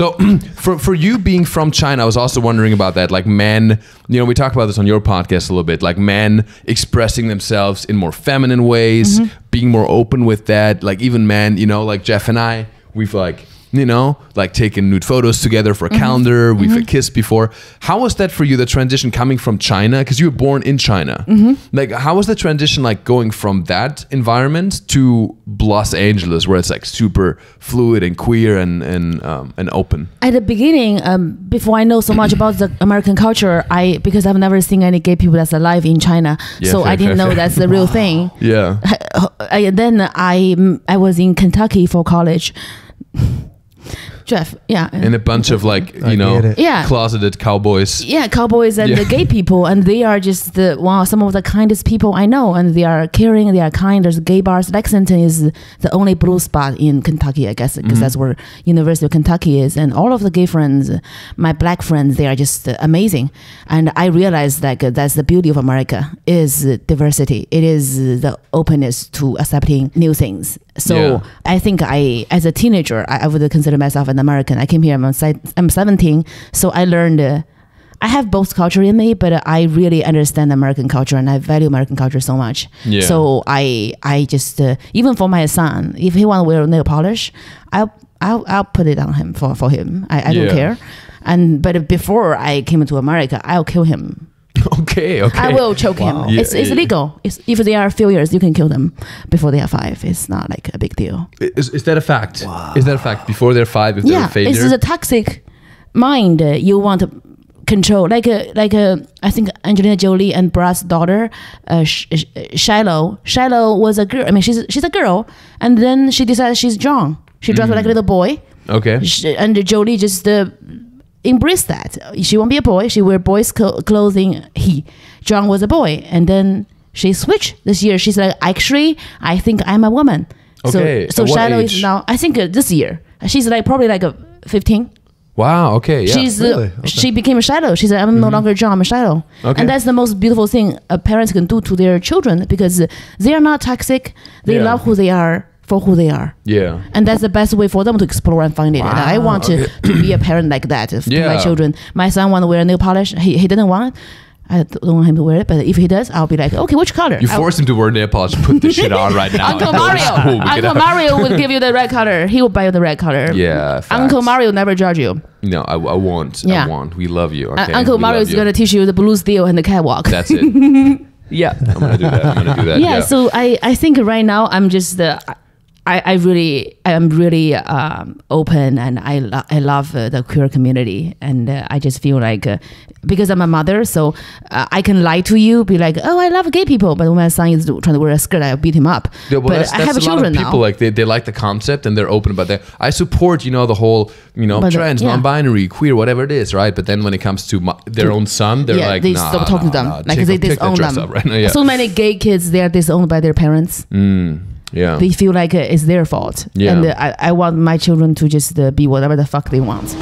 So for for you being from China, I was also wondering about that. Like men, you know, we talk about this on your podcast a little bit. Like men expressing themselves in more feminine ways, Mm-hmm. being more open with that. Like even men, you know, like Jeff and I, we've like you know, like taking nude photos together for a Mm-hmm. calendar. We've kissed before. How was that for you? The transition coming from China because you were born in China. Mm-hmm. Like, how was the transition like going from that environment to Los Angeles, where it's like super fluid and queer and and um, and open? At the beginning, um, before I know so much about the American culture, I because I've never seen any gay people that's alive in China, Yeah, so fair, I didn't fair, know fair. that's the real thing. Yeah. I, then I I was in Kentucky for college. Jeff, yeah, and a bunch of like you I know. Yeah. closeted cowboys. yeah, cowboys and Yeah. the gay people, and they are just the wow, some of the kindest people I know, and they are caring, they are kind. There's gay bars. Lexington is the only blue spot in Kentucky, I guess, because that's where University of Kentucky is, and all of the gay friends, my black friends, they are just uh, amazing, and I realized that uh, that's the beauty of America is uh, diversity. It is uh, the openness to accepting new things. So Yeah. I think I, as a teenager, I, I would consider myself an American. I came here. I'm, si- I'm 17, so I learned. Uh, I have both culture in me, but I really understand American culture and I value American culture so much. Yeah. So I, I just uh, even for my son, if he want to wear nail polish, I'll, I'll, I'll put it on him for, for him. I, I Yeah. don't care. And but before I came to America, I'll kill him. okay, okay. I will choke Wow. him. Yeah, it's, it's legal. It's, if they are failures, you can kill them before they are five. It's not like a big deal. Is, is that a fact? Is that a fact? Before they're five, if they're a yeah, failure? it's a toxic mind uh, you want to control. Like a, like a, I think Angelina Jolie and Brad's daughter, uh, Sh- Sh- Shiloh. Shiloh was a girl. I mean, she's she's a girl, and then she decided she's John. She dressed like a little boy, okay. Sh- and Jolie just uh, embraced that. She won't be a boy. She wear boys' co- clothing. He, John was a boy, and then she switched this year. She's like, actually, I think I'm a woman. Okay, So, at so Shiloh age? is now. I think uh, this year. She's like probably like a 15. Wow. Okay. Yeah. She's uh, Really? Okay. she became a Shiloh. She said, "I'm no longer John. I'm a Shiloh." Okay. And that's the most beautiful thing a parent can do to their children because they are not toxic. They Yeah. love who they are for who they are. yeah. And that's the best way for them to explore and find it. And I Wow, want to, to be a parent like that to Yeah. my children. My son want to wear nail polish. He, he didn't want. I don't want him to wear it, but if he does, I'll be like, okay, which color? You force him to wear nail polish. Put this shit on right now. Uncle to Mario. school. We get Uncle. Mario would give you the red color. He will buy you the red color. Yeah. Uncle facts. Mario never judge you. No, I, I won't. Yeah. I won't. We love you. Uh, Uncle We Mario is gonna teach you the blue steel and the catwalk. That's it. yeah. I'm gonna do that. I'm gonna do that. yeah, Yeah. so I, I think right now I'm just uh, I, I really I'm really um, open and I, lo- I love uh, the queer community and uh, I just feel like uh, because I'm a mother so uh, I can lie to you be like oh I love gay people but when my son is trying to wear a skirt I'll beat him up Yeah, well, but that's, I have a children lot of people now like they, they like the concept and they're open about that. I support you know the whole you know But, trans, yeah. non-binary, queer, whatever it is, right? But then when it comes to my, their own son, they're yeah, like, they nah, stop talking nah, to them like they a- take that disown them right? No, yeah. so many gay kids they are disowned by their parents Mm, yeah. they feel like uh, it's their fault Yeah. and uh, I, I want my children to just uh, be whatever the fuck they want